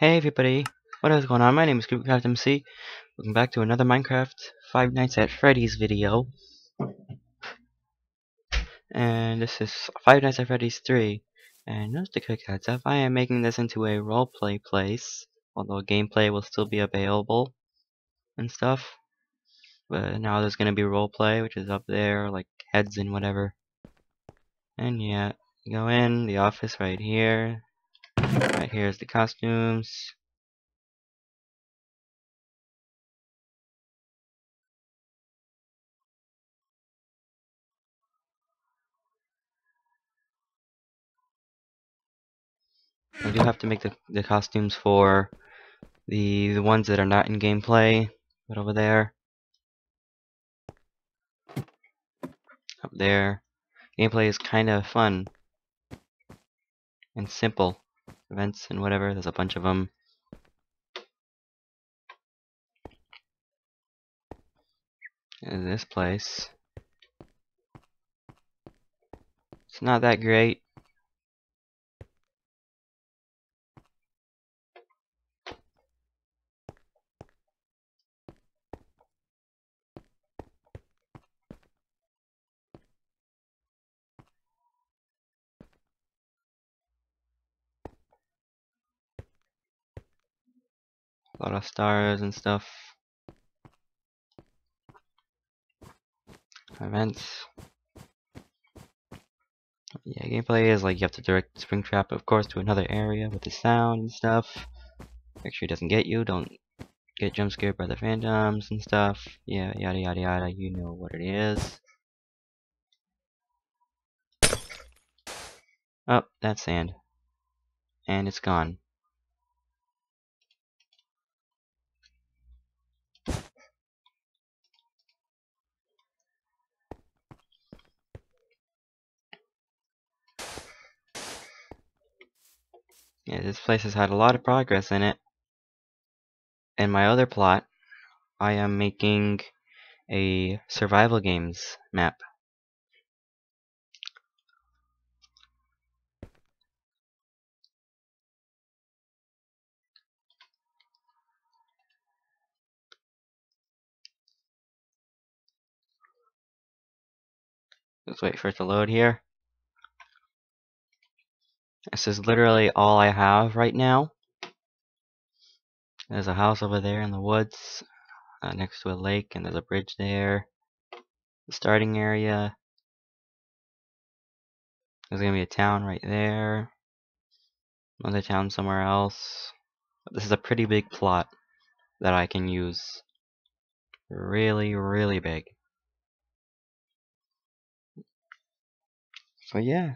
Hey everybody, what is going on? My name is CreeperCraft. Welcome back to another Minecraft Five Nights at Freddy's video. And this is Five Nights at Freddy's 3. And just a quick heads up, I am making this into a roleplay place, although gameplay will still be available and stuff. But now there's gonna be roleplay, which is up there, like heads and whatever. And yeah, go in, the office right here. Right here's the costumes. I do have to make the, the costumes for the the ones that are not in gameplay. But over there. Up there. Gameplay is kind of fun. And simple. Events and whatever, there's a bunch of them. In this place. It's not that great. A lot of stars and stuff. Events. Yeah, gameplay is like you have to direct Springtrap, of course, to another area with the sound and stuff. Make sure it doesn't get you. Don't get jump scared by the phantoms and stuff. Yeah, yada yada yada. You know what it is. Oh, that's sand. And it's gone. Yeah, this place has had a lot of progress in it. In my other plot, I am making a survival games map. Let's wait for it to load here. This is literally all I have right now. There's a house over there in the woods uh, next to a lake, and there's a bridge there. The starting area. There's gonna be a town right there. Another town somewhere else. This is a pretty big plot that I can use. Really, really big. So yeah,